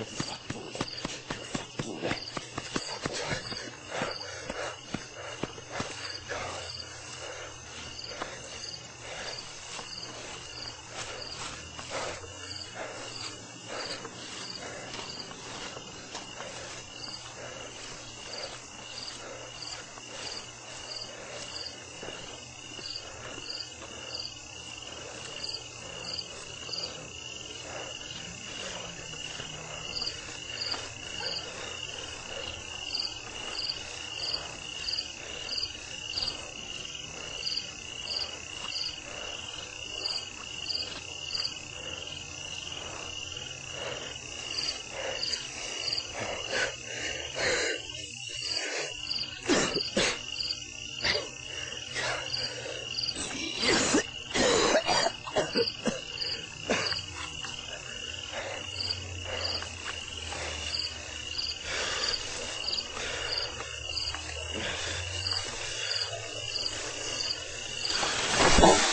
Yes. Oh.